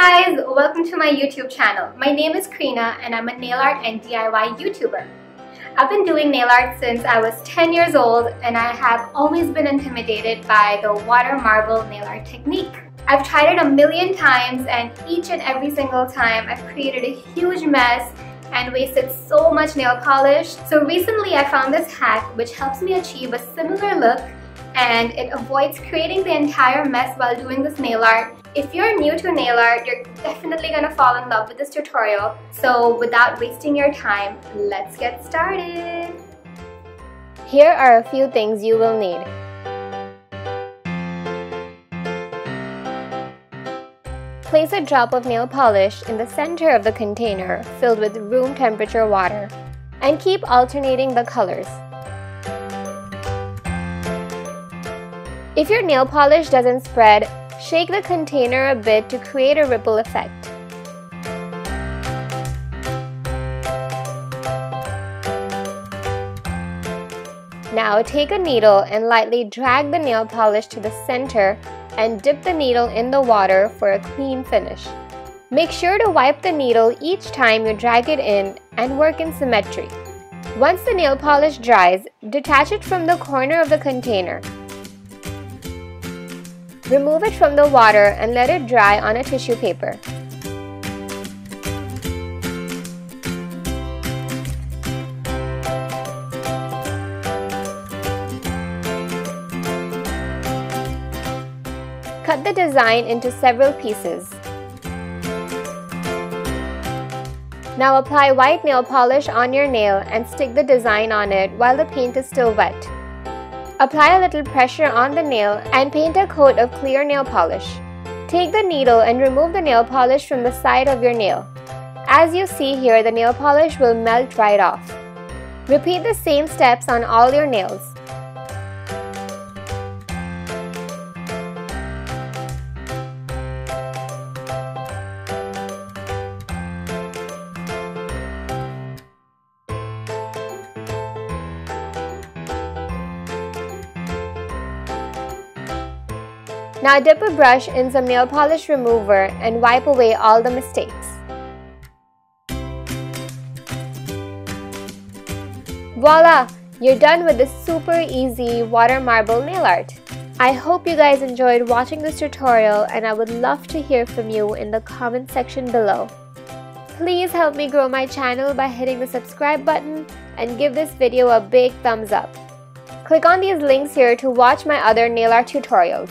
Guys, welcome to my YouTube channel. My name is Krina and I'm a nail art and DIY YouTuber. I've been doing nail art since I was 10 years old and I have always been intimidated by the water marble nail art technique. I've tried it a million times and each and every single time I've created a huge mess and wasted so much nail polish. So recently I found this hack which helps me achieve a similar look and it avoids creating the entire mess while doing this nail art. If you're new to nail art, you're definitely gonna fall in love with this tutorial. So without wasting your time, let's get started. Here are a few things you will need. Place a drop of nail polish in the center of the container filled with room temperature water and keep alternating the colors. If your nail polish doesn't spread, shake the container a bit to create a ripple effect. Now take a needle and lightly drag the nail polish to the center and dip the needle in the water for a clean finish. Make sure to wipe the needle each time you drag it in and work in symmetry. Once the nail polish dries, detach it from the corner of the container. Remove it from the water and let it dry on a tissue paper. Cut the design into several pieces. Now apply white nail polish on your nail and stick the design on it while the paint is still wet. Apply a little pressure on the nail and paint a coat of clear nail polish. Take the needle and remove the nail polish from the side of your nail. As you see here, the nail polish will melt right off. Repeat the same steps on all your nails. Now dip a brush in some nail polish remover and wipe away all the mistakes. Voila! You're done with this super easy water marble nail art. I hope you guys enjoyed watching this tutorial and I would love to hear from you in the comment section below. Please help me grow my channel by hitting the subscribe button and give this video a big thumbs up. Click on these links here to watch my other nail art tutorials.